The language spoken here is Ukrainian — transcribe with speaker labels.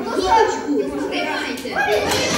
Speaker 1: Курочку, тримайте.